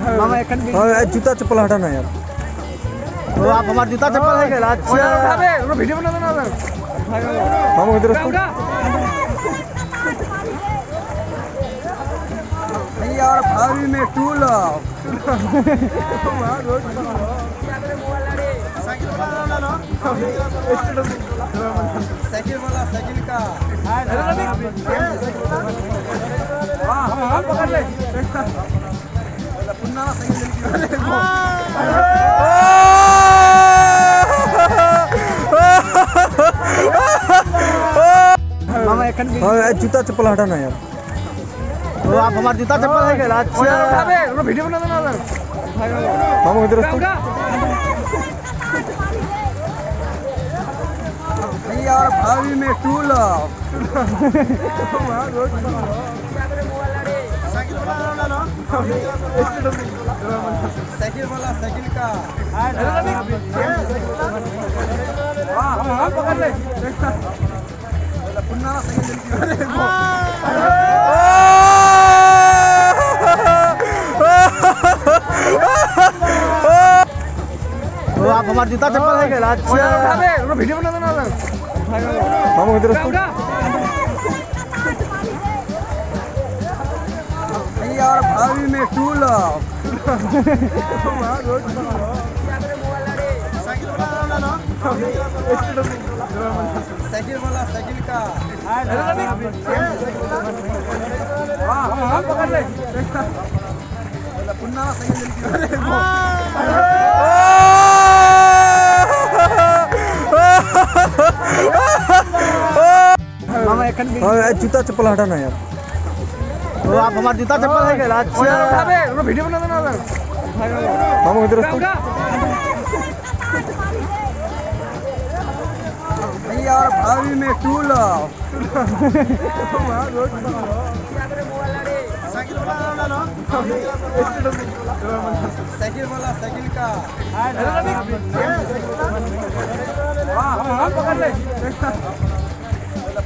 जूता चप्पल हटाना यार तो आप हमारा जूता चप्पल है। अच्छा वीडियो बना देना मामा इधर और भाभी में टूल जूता चप्पल हटाना यार तो आप हमारा जूता चप्पल है वीडियो बना देना मामा इधर और भाभी में टूल। साइकिल वाला साइकिल का पुन्हा तो आप हमारा जूता चप्पल है वीडियो बना देना मामा इधर उसको भैया और भाभी में टूल साइकिल वाला साइकिल का पुन्हा मामा एक खंड जूता चप्पल हटाना यार। तो आप हमारा जूता चप्पल है। क्या अच्छा। वीडियो बना देना मामा इधर और भाभी में टूल साइकिल वाला साइकिल साइकिल वाला साइकिल का